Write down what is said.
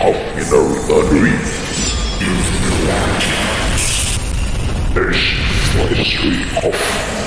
popular belief is the This was of